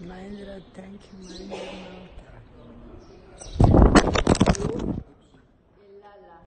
Mahindra, thank you, Mahindra.